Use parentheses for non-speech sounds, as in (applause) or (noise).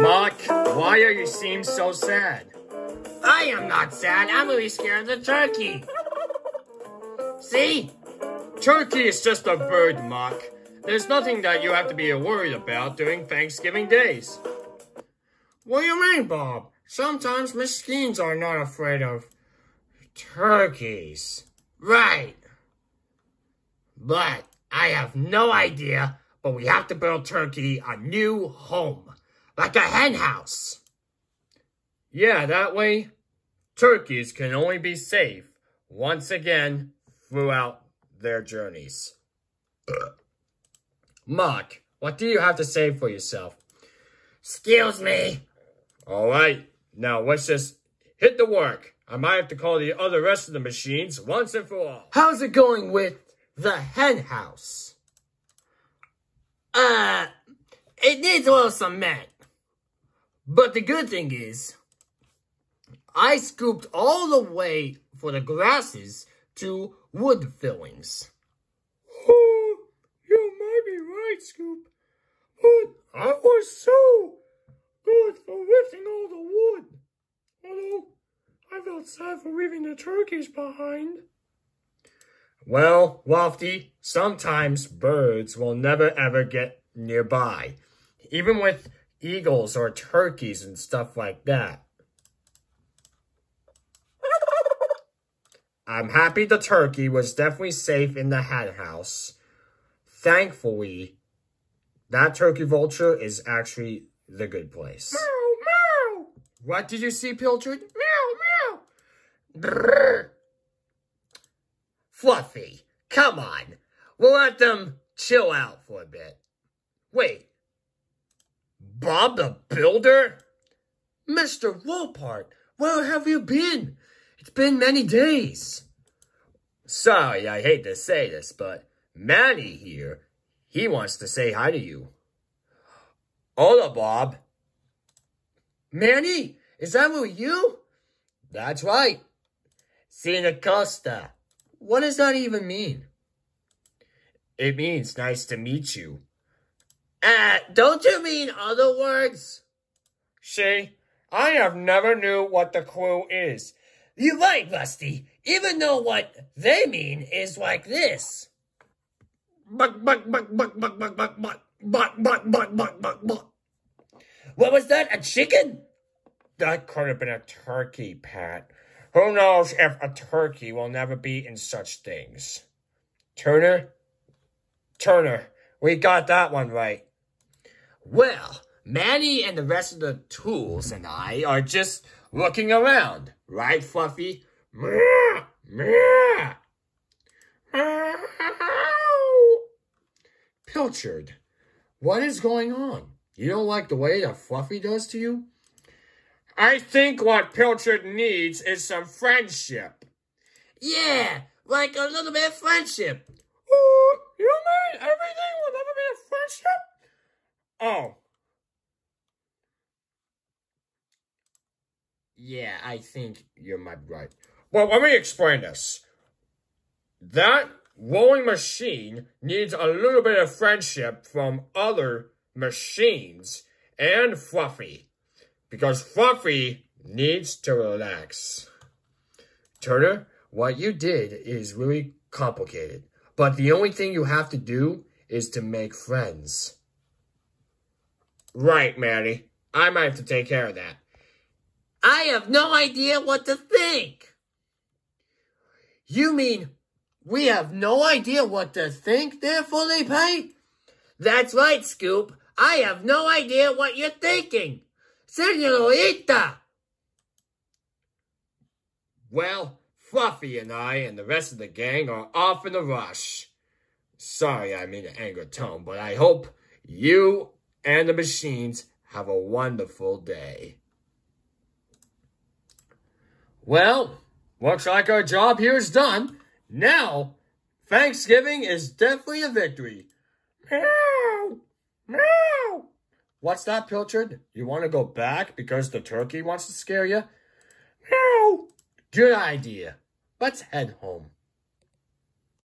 Muck, why are you seem so sad? I am not sad. I'm really scared of the turkey. See? Turkey is just a bird, Muck. There's nothing that you have to be worried about during Thanksgiving days. What do you mean, Bob? Sometimes machines are not afraid of turkeys. Right. But I have no idea, but we have to build Turkey a new home. Like a hen house. Yeah, that way, turkeys can only be safe once again throughout their journeys. (clears throat) Mark, what do you have to say for yourself? Excuse me. All right, now let's just hit the work. I might have to call the other rest of the machines once and for all. How's it going with the hen house? Uh, it needs a little cement. But the good thing is, I scooped all the way for the grasses to wood fillings. Oh, you might be right, Scoop. But I was so good for lifting all the wood. Although, I felt sad for leaving the turkeys behind. Well, Lofty, sometimes birds will never ever get nearby. Even with eagles or turkeys and stuff like that. I'm happy the turkey was definitely safe in the hen house. Thankfully, that turkey vulture is actually the good place. Meow, meow. What did you see, Pilchard? Meow, meow. Brrr. Fluffy, come on. We'll let them chill out for a bit. Wait. Bob the Builder? Mr. Lopart, where have you been? It's been many days. Sorry, I hate to say this, but Manny here, he wants to say hi to you. Hola, Bob. Manny, is that you? That's right. Sina Costa. What does that even mean? It means nice to meet you. Uh, don't you mean other words? See, I have never knew what the clue is. You're right, Rusty. Even though what they mean is like this. Buck, buck, buck, buck, buck, buck, buck, buck, buck, buck, buck, buck, buck. What was that, a chicken? That could have been a turkey, Pat. Who knows if a turkey will never be in such things. Turner? Turner, we got that one right. Well, Manny and the rest of the tools and I are just looking around. Right, Fluffy? Meow, meow. Pilchard, what is going on? You don't like the way that Fluffy does to you? I think what Pilchard needs is some friendship. Yeah, like a little bit of friendship. Oh, you mean everything will never be a friendship? Oh. Yeah, I think you might be right. Well, let me explain this. That rolling machine needs a little bit of friendship from other machines and Fluffy. Because Fluffy needs to relax. Turner, what you did is really complicated. But the only thing you have to do is to make friends. Right, Manny. I might have to take care of that. I have no idea what to think. You mean we have no idea what to think, therefore they pay? That's right, Scoop. I have no idea what you're thinking. Senorita! Well, Fluffy and I and the rest of the gang are off in a rush. Sorry I mean an anger tone, but I hope you and the machines have a wonderful day. Well, looks like our job here is done. Now, Thanksgiving is definitely a victory. Meow! Meow! What's that, Pilchard? You want to go back because the turkey wants to scare you? Meow! Good idea. Let's head home.